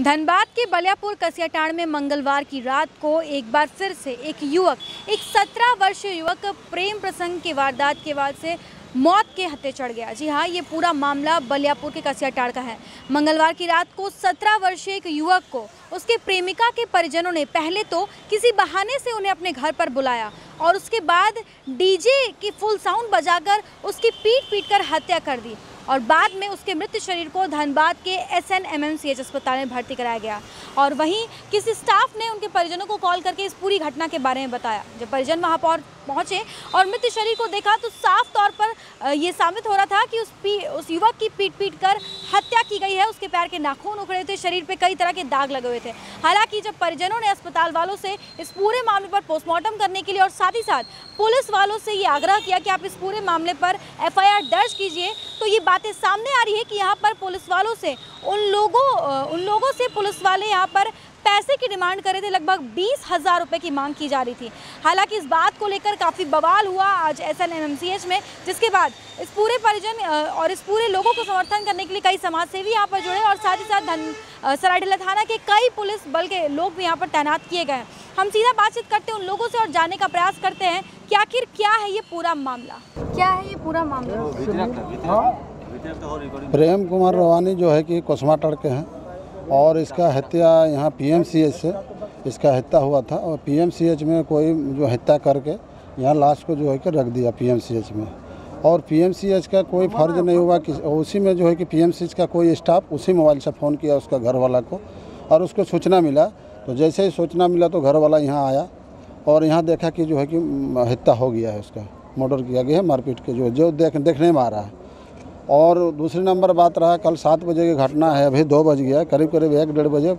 धनबाद के बलियापुर कसियाटाड़ में मंगलवार की रात को एक बार फिर से एक युवक, एक सत्रह वर्षीय युवक प्रेम प्रसंग की वारदात के बाद से मौत के हत्या चढ़ गया। जी हाँ ये पूरा मामला बलियापुर के कसियाटाड़ का है। मंगलवार की रात को सत्रह वर्षीय एक युवक को, उसके प्रेमिका के परिजनों ने पहले तो किसी बहाने से उन्हें अपने घर पर बुलाया और उसके बाद डीजे की फुल साउंड बजाकर उसकी पीट पीट कर हत्या कर दी। और बाद में उसके मृत शरीर को धनबाद के एस एन अस्पताल में भर्ती कराया गया। और वहीं किसी स्टाफ ने उनके परिजनों को कॉल करके इस पूरी घटना के बारे में बताया। जब परिजन वहाँ पर पहुँचे और मृत शरीर को देखा तो साफ़ तौर पर ये साबित हो रहा था कि उस पी, उस युवक की पीट पीट कर हत्या की गई है। उसके पैर के नाखून उखड़े थे, शरीर पे कई तरह के दाग लगे हुए थे। हालाँकि जब परिजनों ने अस्पताल वालों से इस पूरे मामले पर पोस्टमार्टम करने के लिए और साथ ही साथ पुलिस वालों से ये आग्रह किया कि आप इस पूरे मामले पर एफआईआर दर्ज कीजिए तो ये बातें सामने आ रही है कि यहाँ पर पुलिस वालों से, उन लोगों उन लोगों से पुलिस वाले यहाँ पर पैसे की डिमांड करे थे, लगभग बीस हज़ार रुपये की मांग की जा रही थी। हालाँकि इस बात को लेकर काफ़ी बवाल हुआ आज एस एन में, जिसके बाद इस पूरे परिजन और इस पूरे लोगों को समर्थन करने के लिए कई समाज सेवी यहाँ पर जुड़े और साथ ही साथ धन सरायढला थाना के कई पुलिस बल के लोग भी यहाँ पर तैनात किए गए हम सीधा बातचीत करते हैं उन लोगों से और जानने का प्रयास करते हैं कि आखिर क्या है ये पूरा मामला? क्या है ये पूरा मामला? प्रेम कुमार रवानी जो है कि कोसमाटड़ के हैं और इसका हत्या यहाँ पीएमसीएच से इसका हत्या हुआ था और पीएमसीएच में कोई जो हत्या करके यहाँ लाश को जो है कि रख दिया पीएमसीएच में। और पीएमसीएच का कोई फ़र्ज़ नहीं हुआ कि उसी में जो है कि पीएमसीएच का कोई स्टाफ उसी मोबाइल से फ़ोन किया उसका घर वाला को और उसको सूचना मिला। तो जैसे ही सूचना मिला तो घर वाला यहाँ आया और यहाँ देखा कि जो है कि हत्या हो गया है उसका मर्डर किया गया है मारपीट के जो जो देख देखने में आ रहा है। और दूसरी नंबर बात रहा कल सात बजे की घटना है अभी दो बज गया करीब करीब एक डेढ़ बजे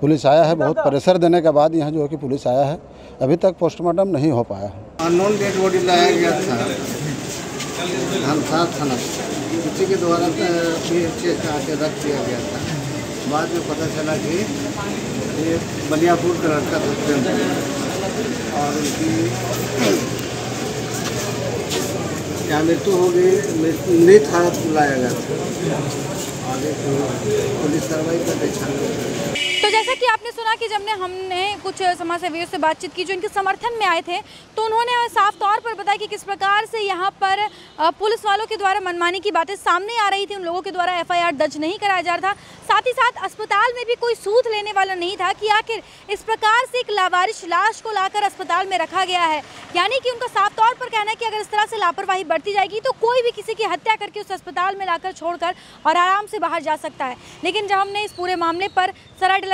पुलिस आया है बहुत प्रेशर देने के बाद यहाँ जो है कि पुलिस आया है अभी तक पोस्टमार्टम नहीं हो पाया अननोन डेड बॉडी लाया गया था। धनसार थाना किसी के द्वारा आके रख दिया गया था। बाद में पता चला कि ये बलियापुर का लड़का था। और उनकी यहाँ मृत्यु हो गई मृत हालत लाया गया था। आगे पुलिस कार्रवाई करते छानबीन तो जैसा कि आपने सुना कि जब ने हमने कुछ समाज सेवियों से बातचीत की जो इनके समर्थन में आए थे तो उन्होंने साफ़ तौर पर बताया कि किस प्रकार से यहाँ पर पुलिस वालों के द्वारा मनमानी की बातें सामने आ रही थी, उन लोगों के द्वारा एफआईआर दर्ज नहीं कराया जा रहा था। साथ ही साथ अस्पताल में भी कोई सूद लेने वाला नहीं था कि आखिर इस प्रकार से एक लावारिश, लाश को लाकर अस्पताल में रखा गया है। यानी कि उनका साफ़ तौर पर कहना है कि अगर इस तरह से लापरवाही बढ़ती जाएगी तो कोई भी किसी की हत्या करके उस अस्पताल में लाकर छोड़कर और आराम से बाहर जा सकता है। लेकिन जब हमने इस पूरे मामले पर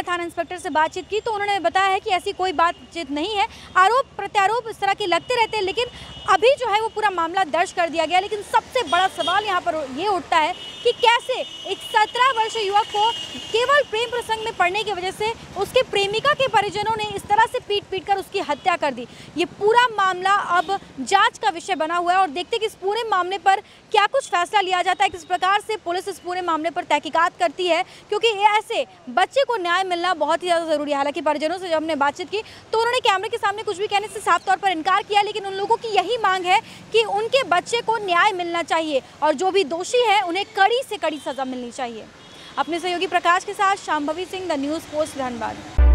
सरायडला थाना इंस्पेक्टर से बातचीत की तो उन्होंने बताया है कि ऐसी कोई बातचीत नहीं है। आरोप, प्रत्यारोप इस तरह के लगते रहते हैं, लेकिन अभी जो है वो पूरा मामला दर्ज कर दिया गया लेकिन सबसे बड़ा सवाल यहाँ पर ये उठता है कि कैसे एक सत्रह वर्षीय युवक को केवल प्रेम प्रसंग में पड़ने की वजह से उसके प्रेमिका के परिजनों ने इस तरह से पीट पीट कर उसकी हत्या कर दी। ये पूरा मामला अब जाँच का विषय बना हुआ है और देखते कि इस पूरे मामले पर क्या कुछ फैसला लिया जाता है, किस प्रकार से पुलिस इस पूरे मामले पर तहकीकात करती है, क्योंकि ऐसे बच्चे को न्याय मिलना बहुत ही ज़्यादा ज़रूरी है। हालाँकि परिजनों से जब हमने बातचीत की तो उन्होंने कैमरे के सामने कुछ भी कहने से साफ़ तौर पर इनकार किया, लेकिन उन लोगों की यही मांग है कि उनके बच्चे को न्याय मिलना चाहिए और जो भी दोषी है, उन्हें कड़ी से कड़ी सज़ा मिलनी चाहिए। अपने सहयोगी प्रकाश के साथ Shambhavi Singh, the News Post, Dhanbad.